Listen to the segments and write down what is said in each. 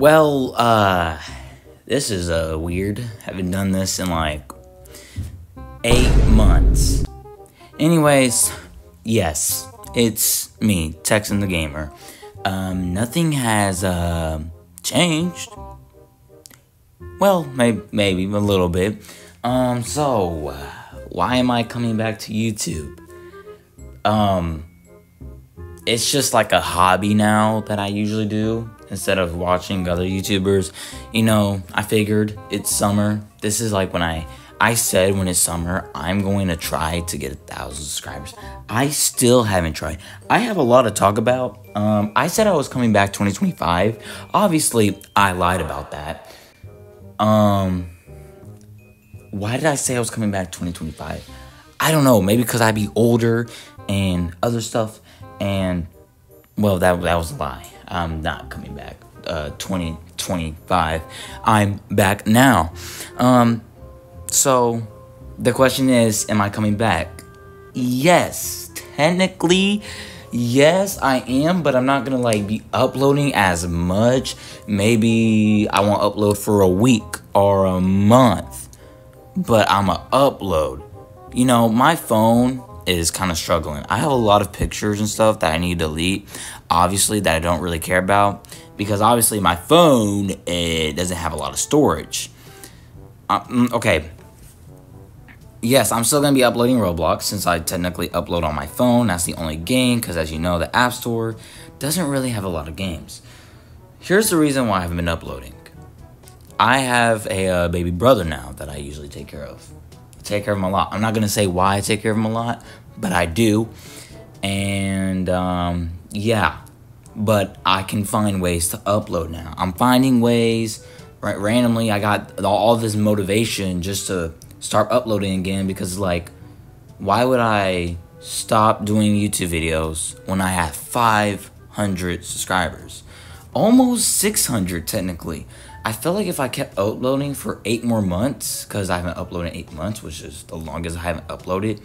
Well, uh, this is uh, weird. Haven't done this in like eight months. Anyways, yes, it's me, Texan the Gamer. Um, nothing has uh, changed. Well, maybe, maybe a little bit. Um, so, why am I coming back to YouTube? Um, it's just like a hobby now that I usually do instead of watching other YouTubers. You know, I figured it's summer. This is like when I I said when it's summer, I'm going to try to get a thousand subscribers. I still haven't tried. I have a lot to talk about. Um, I said I was coming back 2025. Obviously, I lied about that. Um, why did I say I was coming back 2025? I don't know. Maybe because I'd be older and other stuff. And well, that that was a lie. I'm not coming back. Uh, 2025. I'm back now. Um, so the question is, am I coming back? Yes, technically, yes, I am, but I'm not gonna like be uploading as much. Maybe I won't upload for a week or a month, but I'm a upload. You know, my phone is kind of struggling. I have a lot of pictures and stuff that I need to delete, obviously, that I don't really care about because obviously my phone it doesn't have a lot of storage. Um, okay, yes, I'm still going to be uploading Roblox since I technically upload on my phone. That's the only game because, as you know, the App Store doesn't really have a lot of games. Here's the reason why I haven't been uploading. I have a uh, baby brother now that I usually take care of. Take care of him a lot. I'm not going to say why I take care of him a lot, but I do. And um, yeah, but I can find ways to upload now. I'm finding ways right randomly. I got all this motivation just to start uploading again because like why would I stop doing YouTube videos when I have 500 subscribers? Almost 600 technically. I feel like if I kept uploading for eight more months, because I haven't uploaded eight months, which is the longest I haven't uploaded,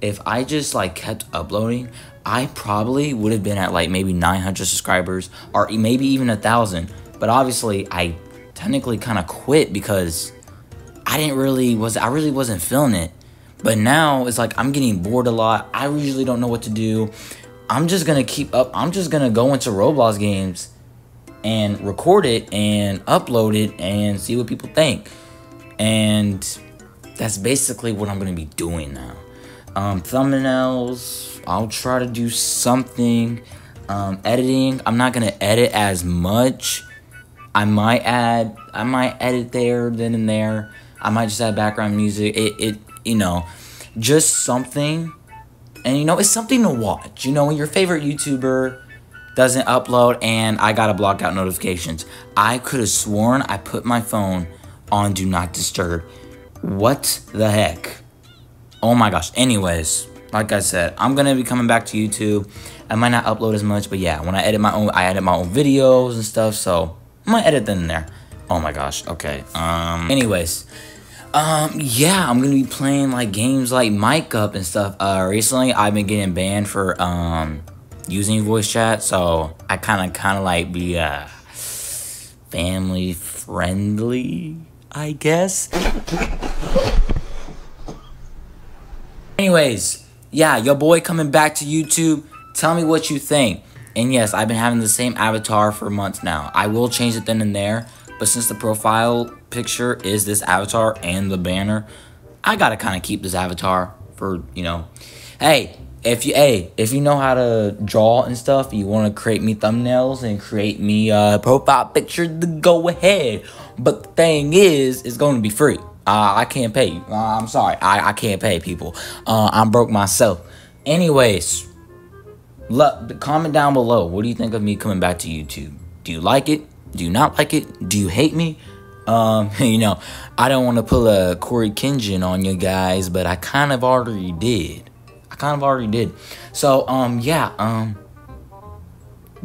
if I just like kept uploading, I probably would have been at like maybe 900 subscribers or maybe even a thousand. But obviously, I technically kind of quit because I didn't really was I really wasn't feeling it. But now it's like I'm getting bored a lot. I usually don't know what to do. I'm just gonna keep up. I'm just gonna go into Roblox games and record it and upload it and see what people think. And that's basically what I'm gonna be doing now. Um, thumbnails, I'll try to do something. Um, editing, I'm not gonna edit as much. I might add, I might edit there, then and there. I might just add background music. It, it, you know, just something. And you know, it's something to watch. You know, when your favorite YouTuber doesn't upload and I gotta block out notifications. I could have sworn I put my phone on Do Not Disturb. What the heck? Oh my gosh. Anyways, like I said, I'm gonna be coming back to YouTube. I might not upload as much, but yeah, when I edit my own, I edit my own videos and stuff. So I might edit them in there. Oh my gosh. Okay. Um. Anyways. Um, yeah, I'm gonna be playing like games like Mic Up and stuff. Uh, recently I've been getting banned for um using voice chat, so I kind of kind of like be uh family friendly, I guess. Anyways, yeah, your boy coming back to YouTube. Tell me what you think. And yes, I've been having the same avatar for months now. I will change it then and there, but since the profile picture is this avatar and the banner, I gotta kind of keep this avatar for, you know, hey, if you hey, if you know how to draw and stuff, you want to create me thumbnails and create me a profile picture, to go ahead. But the thing is, it's going to be free. Uh, I can't pay you. Uh, I'm sorry, I, I can't pay people. Uh, I'm broke myself. Anyways, look, comment down below. What do you think of me coming back to YouTube? Do you like it? Do you not like it? Do you hate me? Um, you know, I don't want to pull a Cory Kenshin on you guys, but I kind of already did. I kind of already did. So, um, yeah, um,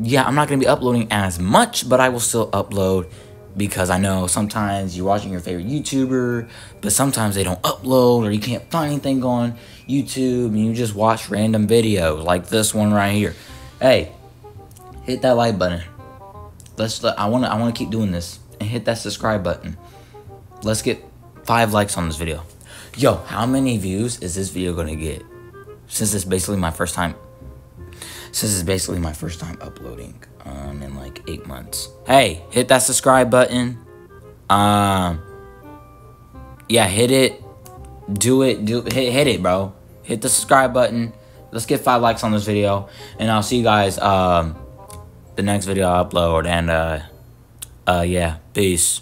yeah, I'm not going to be uploading as much, but I will still upload because I know sometimes you're watching your favorite YouTuber, but sometimes they don't upload or you can't find anything on YouTube and you just watch random videos like this one right here. Hey, hit that like button let's. I want to. I want to keep doing this and hit that subscribe button. Let's get five likes on this video. Yo, how many views is this video gonna get? Since it's basically my first time. Since it's basically my first time uploading um, in like eight months. Hey, hit that subscribe button. Um, yeah, hit it. Do it. Do hit, hit it, bro. Hit the subscribe button. Let's get five likes on this video, and I'll see you guys um, the next video I upload. And uh, uh, yeah, peace.